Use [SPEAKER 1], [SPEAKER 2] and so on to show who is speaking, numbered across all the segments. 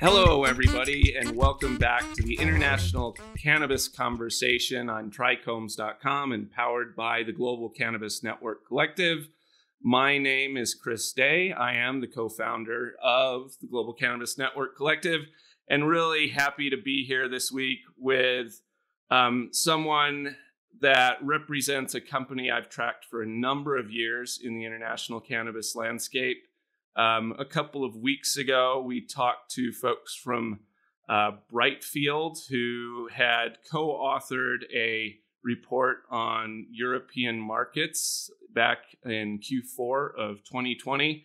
[SPEAKER 1] Hello, everybody, and welcome back to the International Cannabis Conversation on trichomes.com and powered by the Global Cannabis Network Collective. My name is Chris Day. I am the co founder of the Global Cannabis Network Collective, and really happy to be here this week with um, someone that represents a company I've tracked for a number of years in the international cannabis landscape. Um, a couple of weeks ago, we talked to folks from uh, Brightfield who had co authored a report on European markets back in Q4 of 2020.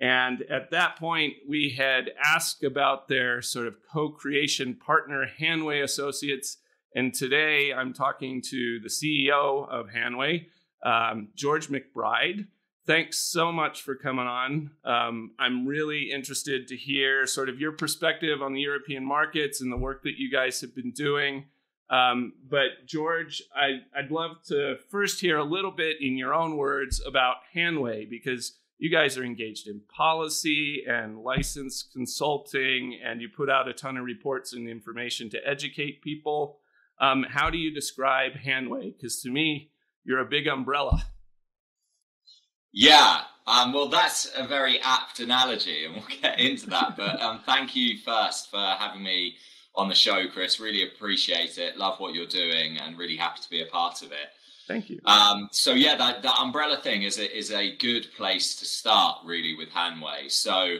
[SPEAKER 1] And at that point, we had asked about their sort of co creation partner, Hanway Associates. And today I'm talking to the CEO of Hanway, um, George McBride thanks so much for coming on. Um, I'm really interested to hear sort of your perspective on the European markets and the work that you guys have been doing. Um, but George, I, would love to first hear a little bit in your own words about Hanway because you guys are engaged in policy and license consulting, and you put out a ton of reports and information to educate people. Um, how do you describe Hanway? Because to me, you're a big umbrella.
[SPEAKER 2] Yeah, um, well, that's a very apt analogy, and we'll get into that. But um, thank you first for having me on the show, Chris. Really appreciate it. Love what you're doing, and really happy to be a part of it.
[SPEAKER 1] Thank you.
[SPEAKER 2] Um, so yeah, that, that umbrella thing is a, is a good place to start, really, with Hanway. So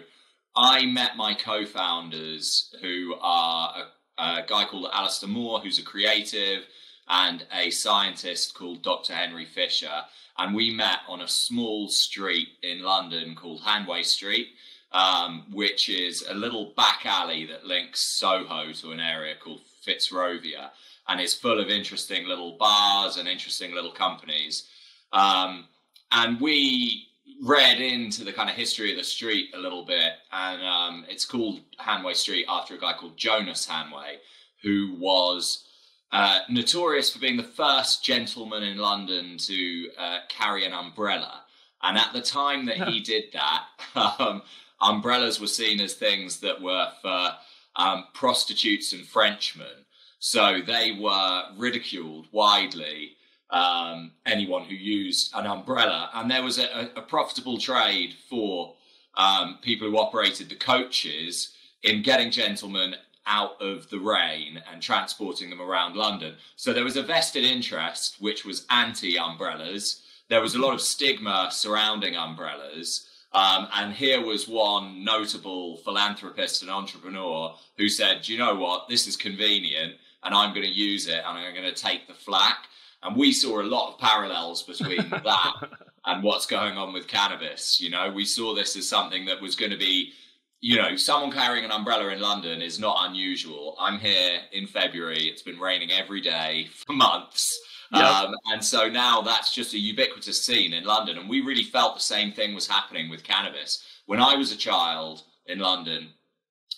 [SPEAKER 2] I met my co-founders, who are a, a guy called Alistair Moore, who's a creative, and a scientist called Dr. Henry Fisher and we met on a small street in London called Hanway Street, um, which is a little back alley that links Soho to an area called Fitzrovia, and is full of interesting little bars and interesting little companies. Um, and we read into the kind of history of the street a little bit, and um, it's called Hanway Street after a guy called Jonas Hanway, who was uh, notorious for being the first gentleman in London to uh, carry an umbrella. And at the time that he did that, um, umbrellas were seen as things that were for um, prostitutes and Frenchmen. So they were ridiculed widely, um, anyone who used an umbrella. And there was a, a profitable trade for um, people who operated the coaches in getting gentlemen out of the rain and transporting them around London. So there was a vested interest which was anti umbrellas. There was a lot of stigma surrounding umbrellas. Um, and here was one notable philanthropist and entrepreneur who said, you know what? This is convenient and I'm going to use it and I'm going to take the flack. And we saw a lot of parallels between that and what's going on with cannabis. You know, we saw this as something that was going to be you know, someone carrying an umbrella in London is not unusual. I'm here in February. It's been raining every day for months. Yep. Um, and so now that's just a ubiquitous scene in London. And we really felt the same thing was happening with cannabis. When I was a child in London,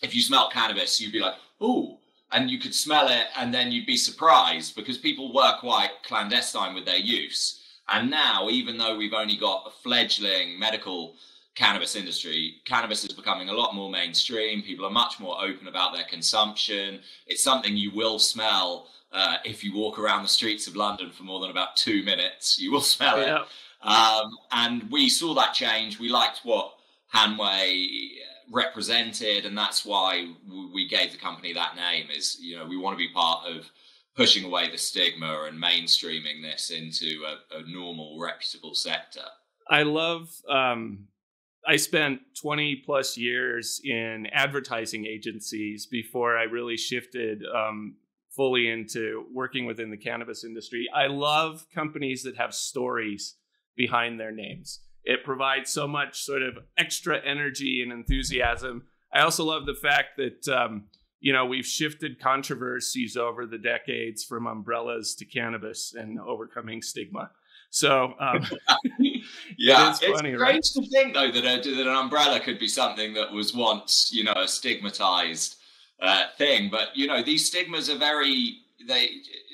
[SPEAKER 2] if you smelt cannabis, you'd be like, ooh, and you could smell it and then you'd be surprised because people were quite clandestine with their use. And now, even though we've only got a fledgling medical cannabis industry, cannabis is becoming a lot more mainstream. People are much more open about their consumption. It's something you will smell uh, if you walk around the streets of London for more than about two minutes. You will smell yeah. it. Um, and we saw that change. We liked what Hanway represented, and that's why we gave the company that name. Is you know we want to be part of pushing away the stigma and mainstreaming this into a, a normal, reputable sector.
[SPEAKER 1] I love um, I spent 20 plus years in advertising agencies before I really shifted um, fully into working within the cannabis industry. I love companies that have stories behind their names. It provides so much sort of extra energy and enthusiasm. I also love the fact that um, you know we've shifted controversies over the decades from umbrellas to cannabis and overcoming stigma. So um,
[SPEAKER 2] yeah, it it's funny, strange right? to think though that, a, that an umbrella could be something that was once you know a stigmatized uh, thing, but you know these stigmas are very they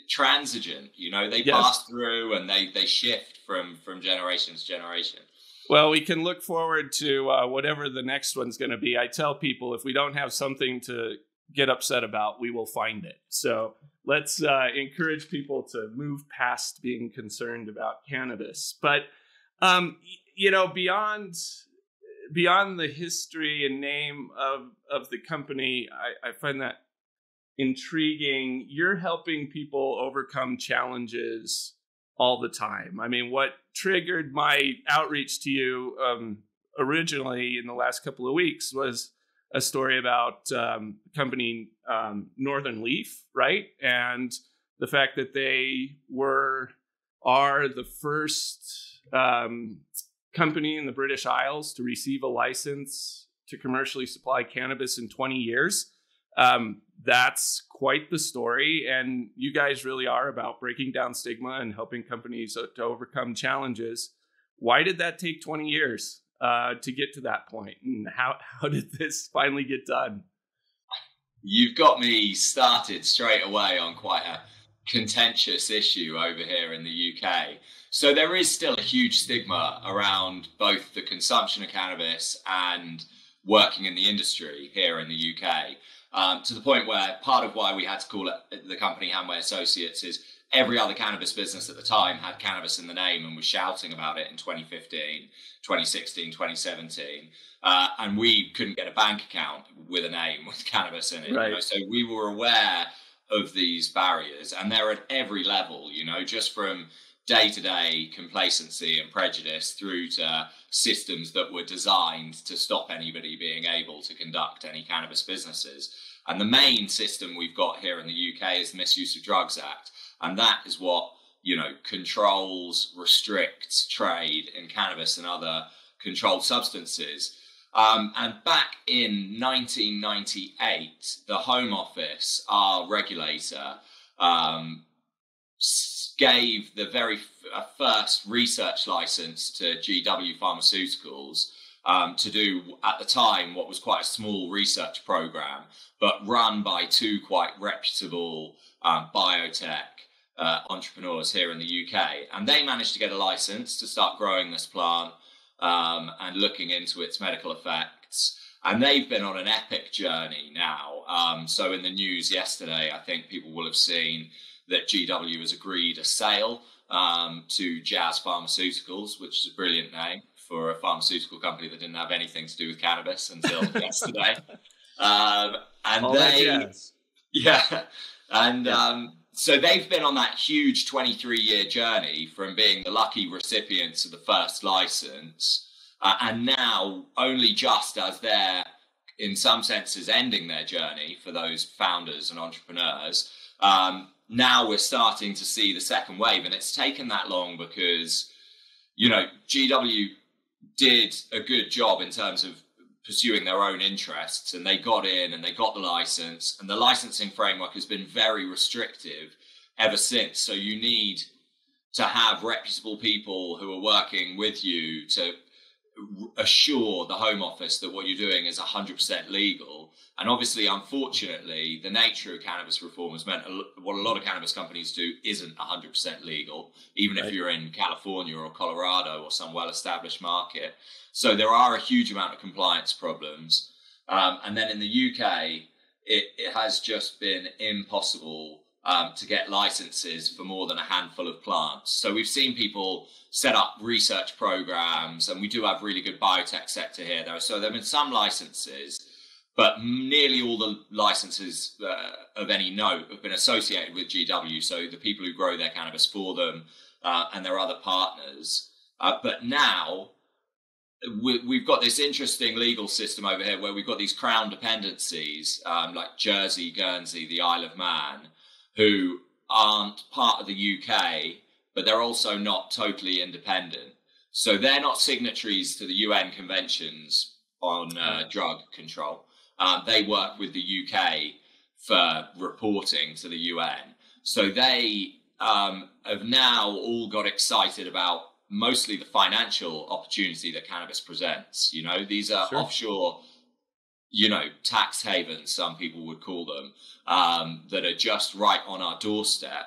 [SPEAKER 2] transigent. You know they yes. pass through and they they shift from from generation to generation.
[SPEAKER 1] Well, we can look forward to uh, whatever the next one's going to be. I tell people if we don't have something to get upset about, we will find it. So let's uh, encourage people to move past being concerned about cannabis. But um, you know, beyond beyond the history and name of of the company, I, I find that intriguing. You're helping people overcome challenges all the time. I mean, what triggered my outreach to you um, originally in the last couple of weeks was a story about um, company um, Northern Leaf, right? And the fact that they were are the first um, company in the British Isles to receive a license to commercially supply cannabis in 20 years. Um, that's quite the story. And you guys really are about breaking down stigma and helping companies to overcome challenges. Why did that take 20 years uh, to get to that point? And how, how did this finally get done?
[SPEAKER 2] You've got me started straight away on quite a contentious issue over here in the UK. So there is still a huge stigma around both the consumption of cannabis and working in the industry here in the UK. Um, to the point where part of why we had to call it the company Hanway Associates is every other cannabis business at the time had cannabis in the name and was shouting about it in 2015, 2016, 2017. Uh, and we couldn't get a bank account with a name with cannabis in it. Right. You know? So we were aware of these barriers and they're at every level, you know, just from day to day complacency and prejudice through to systems that were designed to stop anybody being able to conduct any cannabis businesses. And the main system we've got here in the UK is the Misuse of Drugs Act. And that is what, you know, controls, restricts trade in cannabis and other controlled substances. Um, and back in 1998, the Home Office, our regulator, um, gave the very f- first research license to GW Pharmaceuticals um, to do, at the time, what was quite a small research program, but run by two quite reputable um, biotech uh, entrepreneurs here in the UK. And they managed to get a license to start growing this plant um, and looking into its medical effects. And they've been on an epic journey now. Um, so, in the news yesterday, I think people will have seen that GW has agreed a sale um, to Jazz Pharmaceuticals, which is a brilliant name for a pharmaceutical company that didn't have anything to do with cannabis until yesterday. Um, and All they, yeah, and um, so they've been on that huge 23 year journey from being the lucky recipients of the first license, uh, and now only just as they're in some senses ending their journey for those founders and entrepreneurs. Um, now we're starting to see the second wave, and it's taken that long because, you know, GW did a good job in terms of pursuing their own interests, and they got in and they got the license, and the licensing framework has been very restrictive ever since. So you need to have reputable people who are working with you to assure the Home Office that what you're doing is 100% legal. And obviously, unfortunately, the nature of cannabis reform has meant what a lot of cannabis companies do isn't 100% legal, even right. if you're in California or Colorado or some well established market. So there are a huge amount of compliance problems. Um, and then in the UK, it, it has just been impossible um, to get licenses for more than a handful of plants. So we've seen people set up research programs, and we do have really good biotech sector here. Though, so there have been some licenses, but nearly all the licenses uh, of any note have been associated with GW. So the people who grow their cannabis for them uh, and their other partners. Uh, but now we, have got this interesting legal system over here where we've got these crown dependencies um, like Jersey, Guernsey, the Isle of Man who aren't part of the UK, but they're also not totally independent. So they're not signatories to the UN conventions on uh, drug control. Um, they work with the UK for reporting to the UN. So they um, have now all got excited about mostly the financial opportunity that cannabis presents. You know, these are sure. offshore you know, tax havens, some people would call them, um, that are just right on our doorstep.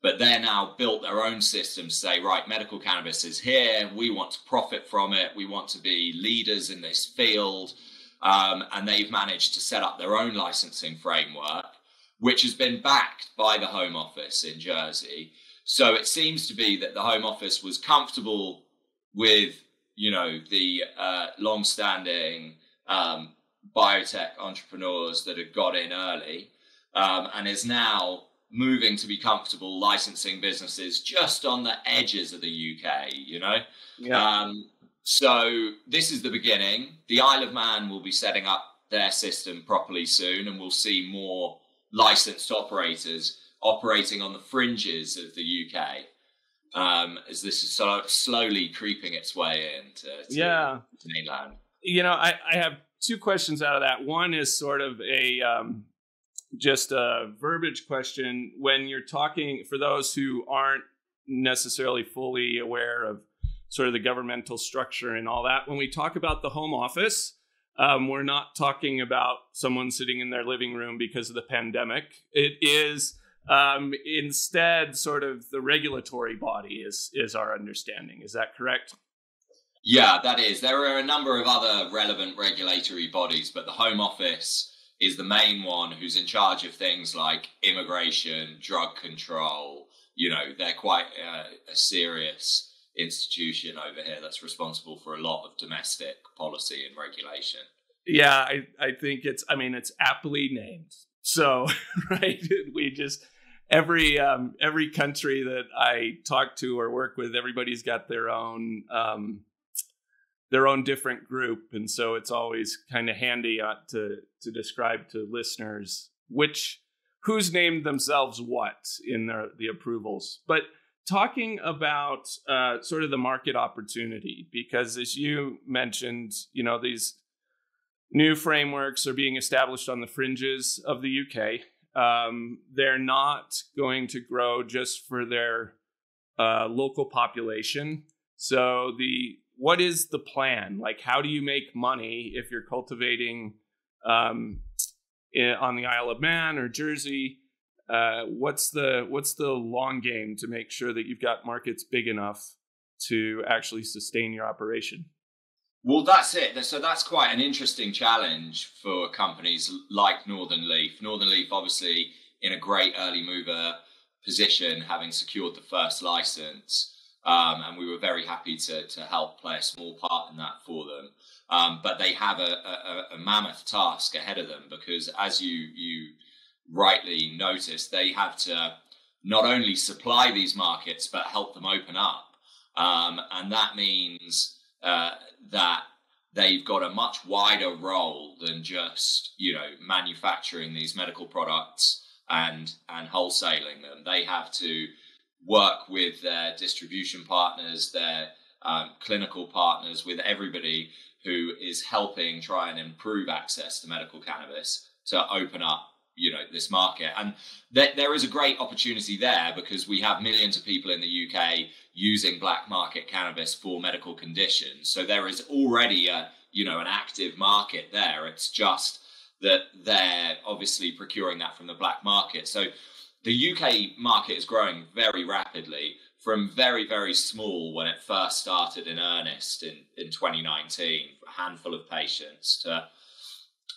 [SPEAKER 2] but they're now built their own system to say, right, medical cannabis is here. We want to profit from it. We want to be leaders in this field. Um, and they've managed to set up their own licensing framework, which has been backed by the Home Office in Jersey. So it seems to be that the Home Office was comfortable with, you know, the uh, long-standing um, biotech entrepreneurs that had got in early, um, and is now moving to be comfortable licensing businesses just on the edges of the UK, you know? Yeah. Um, so this is the beginning. The Isle of Man will be setting up their system properly soon, and we'll see more licensed operators operating on the fringes of the UK um, as this is sort of slowly creeping its way into to,
[SPEAKER 1] yeah.
[SPEAKER 2] to mainland.
[SPEAKER 1] You know, I, I have two questions out of that. One is sort of a um, just a verbiage question. When you're talking, for those who aren't necessarily fully aware of sort of the governmental structure and all that, when we talk about the home office, um, we're not talking about someone sitting in their living room because of the pandemic. It is um, instead sort of the regulatory body is is our understanding. Is that correct?
[SPEAKER 2] Yeah, that is. There are a number of other relevant regulatory bodies, but the Home Office is the main one who's in charge of things like immigration, drug control. You know, they're quite uh, a serious institution over here that's responsible for a lot of domestic policy and regulation.
[SPEAKER 1] Yeah, I, I think it's, I mean, it's aptly named. So, right, we just, every um, every country that I talk to or work with, everybody's got their own um, their own different group, and so it's always kind of handy uh, to to describe to listeners which who's named themselves what in their the approvals. But talking about uh, sort of the market opportunity, because as you mentioned, you know these new frameworks are being established on the fringes of the UK. Um, they're not going to grow just for their uh, local population. So the what is the plan? Like, how do you make money if you're cultivating um, on the Isle of Man or Jersey? Uh, what's the what's the long game to make sure that you've got markets big enough to actually sustain your operation?
[SPEAKER 2] Well, that's it. So that's quite an interesting challenge for companies like Northern Leaf. Northern Leaf, obviously, in a great early mover position, having secured the first license. Um, and we were very happy to, to help play a small part in that for them. Um, but they have a, a, a, mammoth task ahead of them because, as you you rightly noticed, they have to not only supply these markets but help them open up, um, and that means uh, that they've got a much wider role than just you know manufacturing these medical products and and wholesaling them. They have to work with their distribution partners, their um, clinical partners, with everybody who is helping try and improve access to medical cannabis to open up you know this market. And th- there is a great opportunity there because we have millions of people in the UK using black market cannabis for medical conditions. So there is already a you know an active market there. It's just that they're obviously procuring that from the black market. So the UK market is growing very rapidly from very, very small when it first started in earnest in, in 2019, a handful of patients, to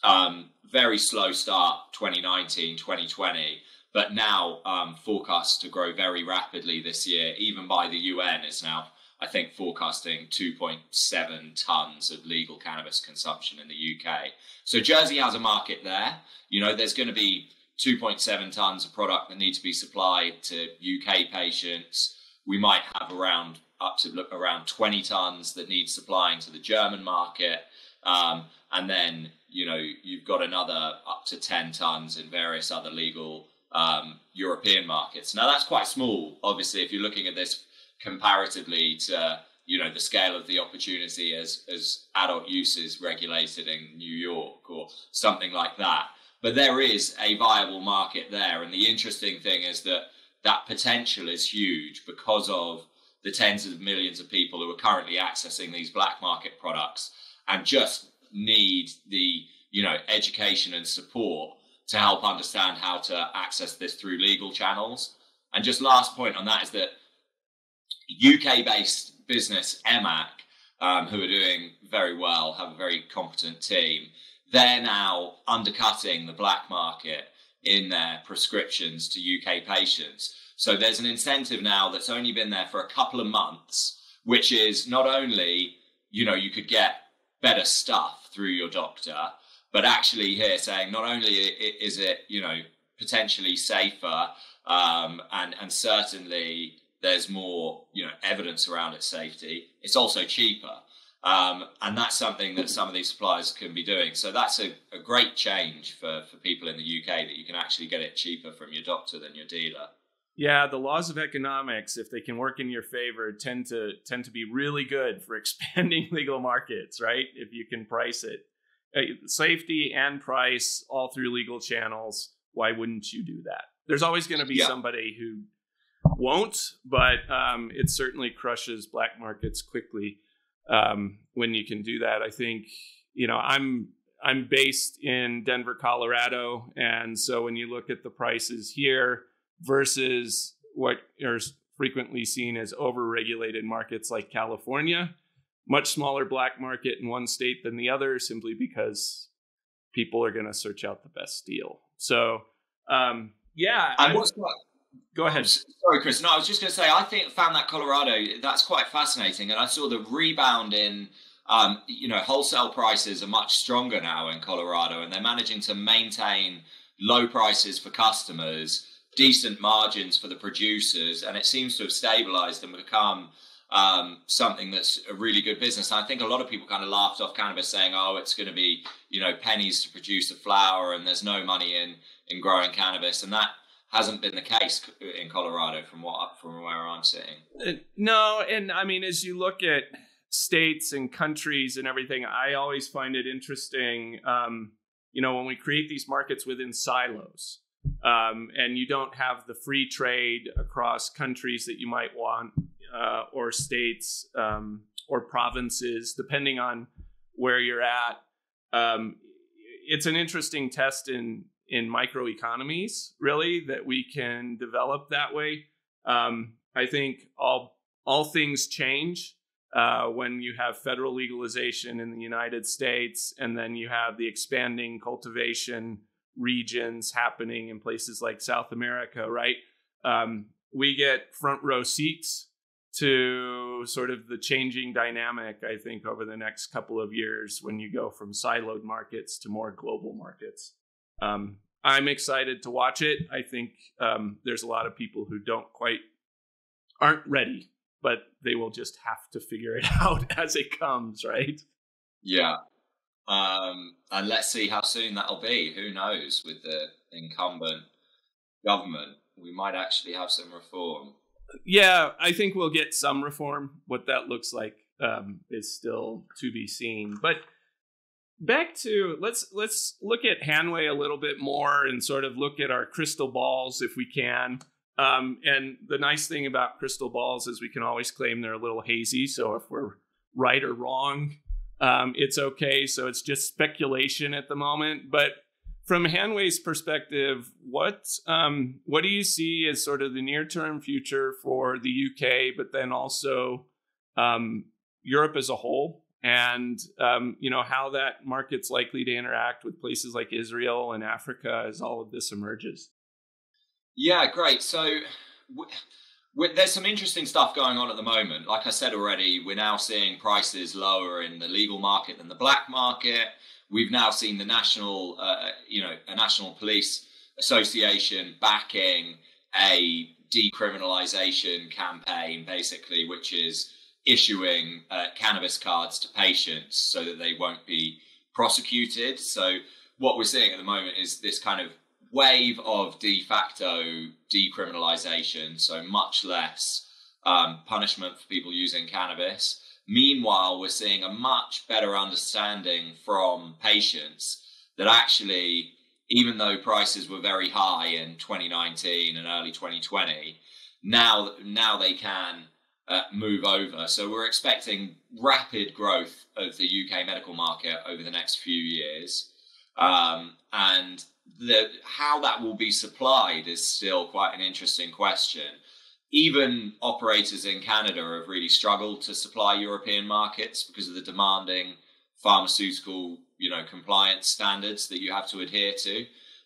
[SPEAKER 2] um, very slow start 2019, 2020, but now um, forecast to grow very rapidly this year, even by the UN is now, I think, forecasting 2.7 tons of legal cannabis consumption in the UK. So Jersey has a market there. You know, there's going to be 2.7 tons of product that need to be supplied to UK patients. We might have around up to look around 20 tons that need supplying to the German market. Um, and then, you know, you've got another up to 10 tons in various other legal um, European markets. Now, that's quite small, obviously, if you're looking at this comparatively to, you know, the scale of the opportunity as, as adult use is regulated in New York or something like that. But there is a viable market there. And the interesting thing is that that potential is huge because of the tens of millions of people who are currently accessing these black market products and just need the you know education and support to help understand how to access this through legal channels And just last point on that is that UK based business EMMAC um, who are doing very well, have a very competent team. They're now undercutting the black market in their prescriptions to UK patients. So there's an incentive now that's only been there for a couple of months, which is not only, you know, you could get better stuff through your doctor, but actually here saying not only is it, you know, potentially safer um, and, and certainly there's more, you know, evidence around its safety, it's also cheaper. Um, and that's something that some of these suppliers can be doing. So that's a, a great change for, for people in the UK that you can actually get it cheaper from your doctor than your dealer.
[SPEAKER 1] Yeah, the laws of economics, if they can work in your favor, tend to tend to be really good for expanding legal markets, right? If you can price it, uh, safety and price all through legal channels. Why wouldn't you do that? There's always going to be yeah. somebody who won't, but um, it certainly crushes black markets quickly um, when you can do that. I think you know I'm I'm based in Denver, Colorado, and so when you look at the prices here versus what are frequently seen as overregulated markets like California, much smaller black market in one state than the other, simply because people are going to search out the best deal. So, um, yeah.
[SPEAKER 2] What's what?
[SPEAKER 1] Go ahead.
[SPEAKER 2] Sorry, Chris. No, I was just going to say I think found that Colorado that's quite fascinating, and I saw the rebound in. Um, you know, wholesale prices are much stronger now in Colorado, and they're managing to maintain low prices for customers, decent margins for the producers, and it seems to have stabilized and become um, something that's a really good business. And I think a lot of people kind of laughed off cannabis, saying, "Oh, it's going to be you know pennies to produce a flower, and there's no money in in growing cannabis," and that hasn't been the case in Colorado from what from where I'm sitting.
[SPEAKER 1] Uh, no, and I mean as you look at states and countries and everything, I always find it interesting. Um, you know, when we create these markets within silos, um, and you don't have the free trade across countries that you might want, uh, or states um, or provinces, depending on where you're at. Um, it's an interesting test in in microeconomies, really, that we can develop that way. Um, I think all all things change uh, when you have federal legalization in the United States, and then you have the expanding cultivation regions happening in places like South America. Right, um, we get front row seats to sort of the changing dynamic. I think over the next couple of years, when you go from siloed markets to more global markets. Um, I'm excited to watch it. I think um, there's a lot of people who don't quite aren't ready, but they will just have to figure it out as it comes, right?
[SPEAKER 2] Yeah. Um, and let's see how soon that'll be. Who knows? With the incumbent government, we might actually have some reform.
[SPEAKER 1] Yeah, I think we'll get some reform. What that looks like um, is still to be seen. But back to let's let's look at Hanway a little bit more and sort of look at our crystal balls if we can. Um, and the nice thing about crystal balls is we can always claim they're a little hazy. So if we're right or wrong, um, it's okay. So it's just speculation at the moment. But from Hanway's perspective, what um, what do you see as sort of the near term future for the UK, but then also um, Europe as a whole? And um, you know how that market's likely to interact with places like Israel and Africa as all of this emerges.
[SPEAKER 2] Yeah, great. So w- w- there's some interesting stuff going on at the moment. Like I said already, we're now seeing prices lower in the legal market than the black market. We've now seen the national, uh, you know, a national police association backing a decriminalization campaign, basically, which is issuing uh, cannabis cards to patients so that they won't be prosecuted. So what we're seeing at the moment is this kind of wave of de facto decriminalization, so much less um, punishment for people using cannabis. Meanwhile, we're seeing a much better understanding from patients that actually, even though prices were very high in 2019 and early 2020, now now they can uh, move over. So we're expecting rapid growth of the UK medical market over the next few years. Um, and the how that will be supplied is still quite an interesting question. Even operators in Canada have really struggled to supply European markets because of the demanding pharmaceutical, you know, compliance standards that you have to adhere to.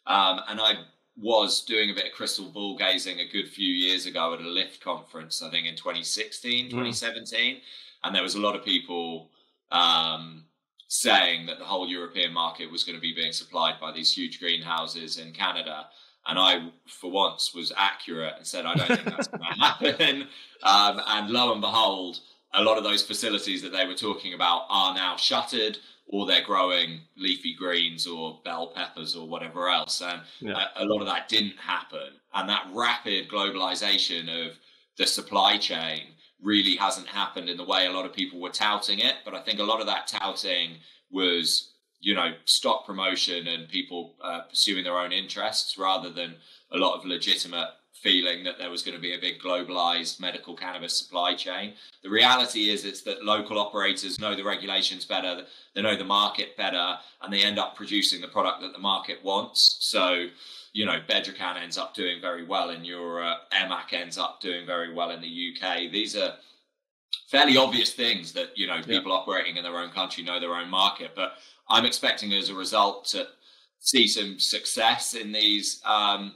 [SPEAKER 2] Um, and I was doing a bit of crystal ball gazing a good few years ago at a lift conference, I think in 2016, 2017. Mm. And there was a lot of people um, saying that the whole European market was going to be being supplied by these huge greenhouses in Canada. And I, for once, was accurate and said, I don't think that's going to happen. Um, and lo and behold, a lot of those facilities that they were talking about are now shuttered or they're growing leafy greens or bell peppers or whatever else. And yeah. a, a, lot of that didn't happen. And that rapid globalization of the supply chain really hasn't happened in the way a lot of people were touting it. But I think a lot of that touting was, you know, stock promotion and people uh, pursuing their own interests rather than a lot of legitimate feeling that there was going to be a big globalized medical cannabis supply chain. The reality is it's that local operators know the regulations better, they know the market better, and they end up producing the product that the market wants. So, you know, Bedrocan ends up doing very well in Europe, EMMAC ends up doing very well in the UK. These are fairly obvious things that, you know, people yeah. operating in their own country know their own market. But I'm expecting as a result to see some success in these um,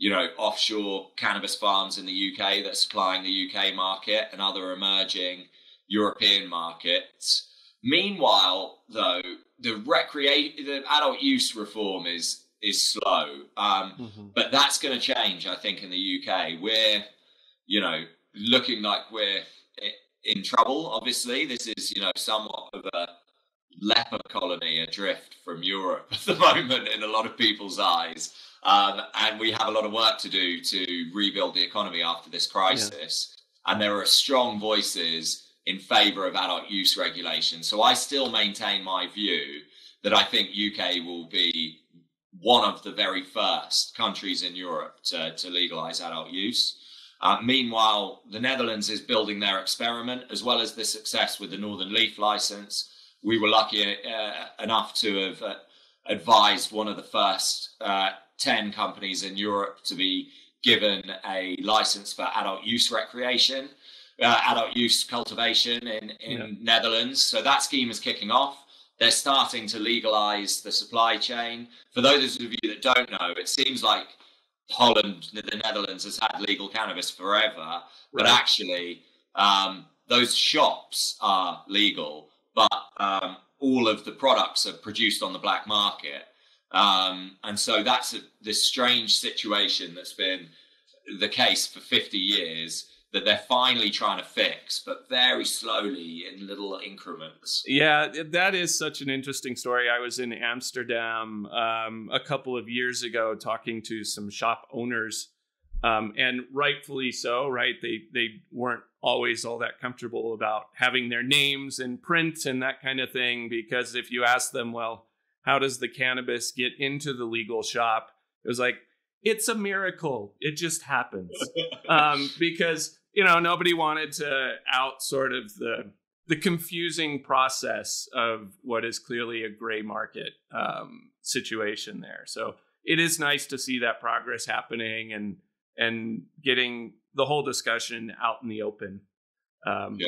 [SPEAKER 2] you know, offshore cannabis farms in the UK that's supplying the UK market and other emerging European markets. Meanwhile, though, the recreate the adult use reform is is slow, um, mm-hmm. but that's going to change. I think in the UK, we're you know looking like we're in trouble. Obviously, this is you know somewhat of a leper colony adrift from Europe at the moment in a lot of people's eyes. Um, and we have a lot of work to do to rebuild the economy after this crisis. Yeah. And there are strong voices in favor of adult use regulation. So I still maintain my view that I think UK will be one of the very first countries in Europe to, to legalize adult use. Uh, meanwhile, the Netherlands is building their experiment as well as the success with the Northern Leaf license. We were lucky uh, enough to have uh, advised one of the first uh, 10 companies in Europe to be given a license for adult use recreation, uh, adult use cultivation in, in yeah. Netherlands. So that scheme is kicking off. They're starting to legalize the supply chain. For those of you that don't know, it seems like Holland, the Netherlands, has had legal cannabis forever, right. but actually, um, those shops are legal, but um, all of the products are produced on the black market. Um, and so that's a, this strange situation that's been the case for 50 years that they're finally trying to fix, but very slowly in little increments.
[SPEAKER 1] Yeah, that is such an interesting story. I was in Amsterdam um, a couple of years ago talking to some shop owners, um, and rightfully so, right? They they weren't always all that comfortable about having their names in print and that kind of thing because if you ask them, well, how does the cannabis get into the legal shop? It was like, it's a miracle. It just happens. um, because, you know, nobody wanted to out sort of the the confusing process of what is clearly a gray market um, situation there. So it is nice to see that progress happening and and getting the whole discussion out in the open. Um, yeah.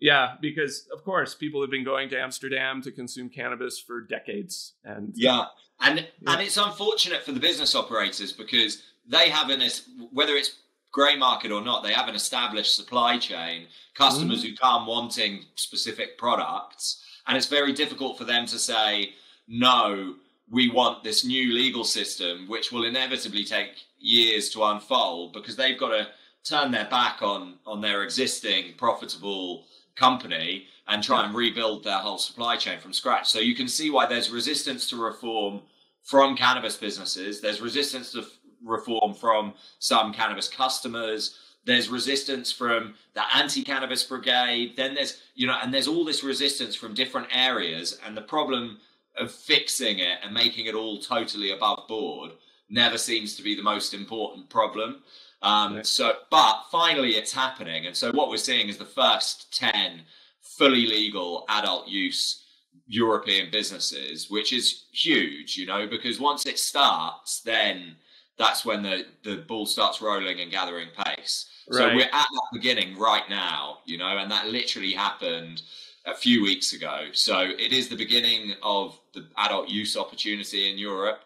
[SPEAKER 1] Yeah, because of course people have been going to Amsterdam to consume cannabis for decades, and
[SPEAKER 2] yeah, and yeah. and it's unfortunate for the business operators because they have an whether it's grey market or not, they have an established supply chain, customers mm. who come wanting specific products, and it's very difficult for them to say no. We want this new legal system, which will inevitably take years to unfold because they've got to turn their back on on their existing profitable company and try and rebuild their whole supply chain from scratch. So you can see why there's resistance to reform from cannabis businesses. There's resistance to reform from some cannabis customers. There's resistance from the anti-cannabis brigade. Then there's, you know, and there's all this resistance from different areas. And the problem of fixing it and making it all totally above board never seems to be the most important problem. Um, so, but finally, it's happening, and so what we're seeing is the first ten fully legal adult use European businesses, which is huge, you know, because once it starts, then that's when the, the ball starts rolling and gathering pace. Right. So we're at that beginning right now, you know, and that literally happened a few weeks ago. So it is the beginning of the adult use opportunity in Europe.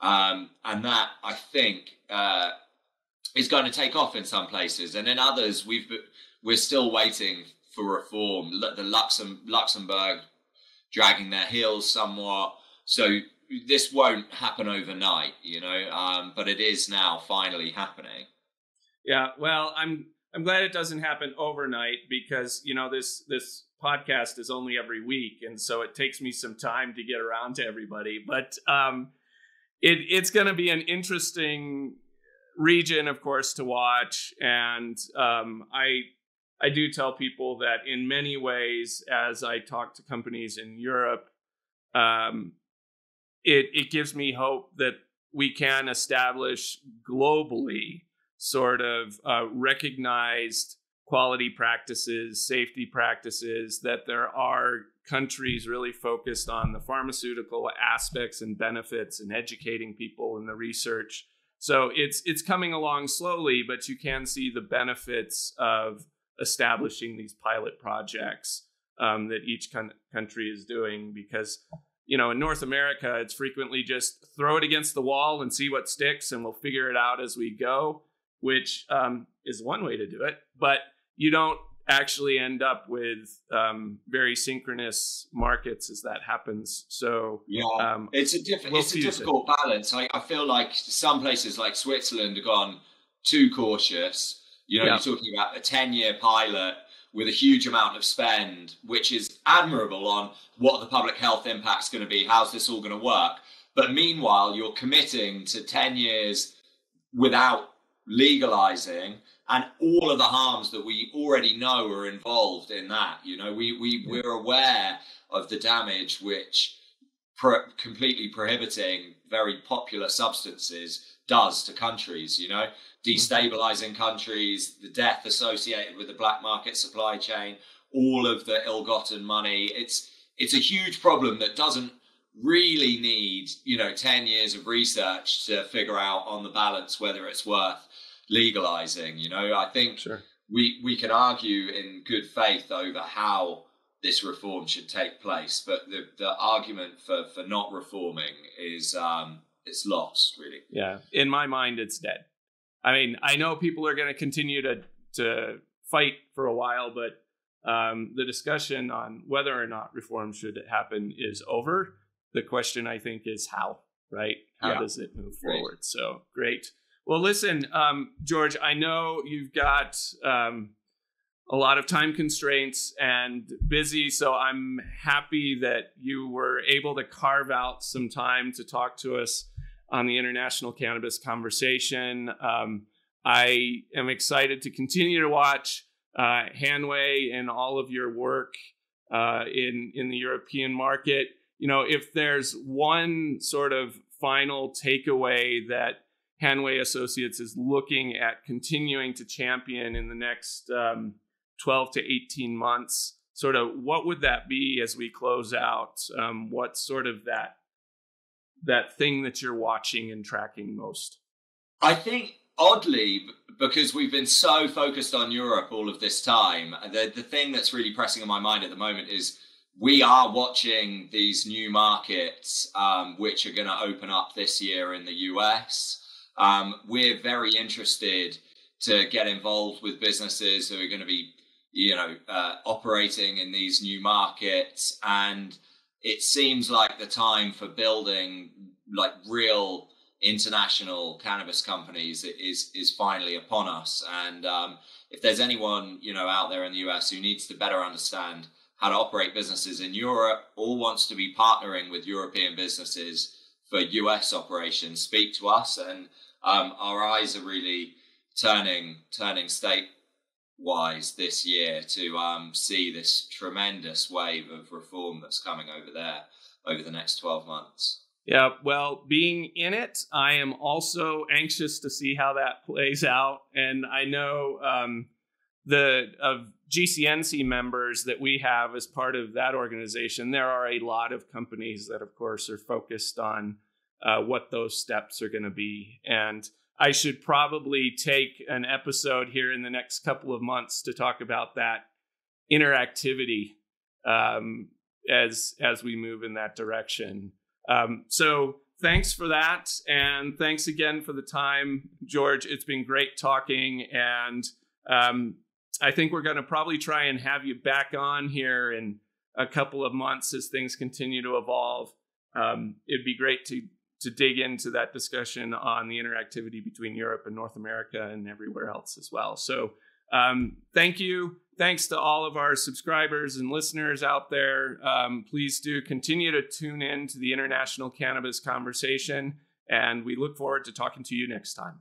[SPEAKER 2] Um, and that I think uh, is going to take off in some places, and in others we've we're still waiting for reform. The Luxem, Luxembourg dragging their heels somewhat, so this won't happen overnight, you know. Um, but it is now finally happening.
[SPEAKER 1] Yeah, well, I'm I'm glad it doesn't happen overnight because you know this this podcast is only every week, and so it takes me some time to get around to everybody. But um, it, it's going to be an interesting region, of course, to watch. And um, I I do tell people that in many ways, as I talk to companies in Europe, um, it it gives me hope that we can establish globally sort of uh, recognized quality practices, safety practices, that there are countries really focused on the pharmaceutical aspects and benefits and educating people in the research. So it's it's coming along slowly, but you can see the benefits of establishing these pilot projects um, that each con- country is doing because you know in north america it's frequently just throw it against the wall and see what sticks and we'll figure it out as we go which um, is one way to do it but you don't actually end up with um, very synchronous markets as that happens. So
[SPEAKER 2] yeah, um, it's a diff- we'll it's a difficult it. balance. I, I feel like some places like Switzerland have gone too cautious. You know, yeah. you're talking about a ten year pilot with a huge amount of spend, which is admirable on what the public health impact's going to be. How's this all going to work? But meanwhile, you're committing to ten years without legalizing and all of the harms that we already know are involved in that. You know, we, we, we're aware of the damage which pro- completely prohibiting very popular substances does to countries. You know, mm-hmm. destabilizing countries, the death associated with the black market supply chain, all of the ill-gotten money. It's it's a huge problem that doesn't really need you know 10 years of research to figure out on the balance whether it's worth legalizing. You know, I think sure. we we can argue in good faith over how this reform should take place, but the the argument for for not reforming is um it's lost really.
[SPEAKER 1] Yeah, in my mind, it's dead. I mean, I know people are going to continue to to fight for a while, but um, the discussion on whether or not reform should happen is over. The question, I think, is how. Right? How yeah. does it move forward? So great. Well, listen, um, George, I know you've got um, a lot of time constraints and busy, so I'm happy that you were able to carve out some time to talk to us on the International Cannabis Conversation. Um, I am excited to continue to watch uh, Hanway and all of your work uh, in in the European market. You know, if there's one sort of final takeaway that Hanway Associates is looking at continuing to champion in the next um, 12 to 18 months. Sort of what would that be as we close out? Um, what's sort of that that thing that you're watching and tracking most?
[SPEAKER 2] I think oddly, because we've been so focused on Europe all of this time, the, the thing that's really pressing on my mind at the moment is we are watching these new markets um, which are going to open up this year in the US. Um, we're very interested to get involved with businesses who are going to be, you know, uh, operating in these new markets. And it seems like the time for building like real international cannabis companies is is finally upon us. And um, if there's anyone you know out there in the US who needs to better understand how to operate businesses in Europe or wants to be partnering with European businesses for US operations, speak to us and um, our eyes are really turning turning state wise this year to um, see this tremendous wave of reform that's coming over there over the next 12 months.
[SPEAKER 1] Yeah, well, being in it, I am also anxious to see how that plays out. And I know um, the of GCNC members that we have as part of that organization, there are a lot of companies that, of course, are focused on uh, what those steps are going to be. And I should probably take an episode here in the next couple of months to talk about that interactivity um, as as we move in that direction. Um, so thanks for that, and thanks again for the time, George. It's been great talking, and um, I think we're going to probably try and have you back on here in a couple of months as things continue to evolve. Um, it'd be great to to dig into that discussion on the interactivity between Europe and North America and everywhere else as well. So, um, thank you. Thanks to all of our subscribers and listeners out there. Um, please do continue to tune in to the International Cannabis Conversation, and we look forward to talking to you next time.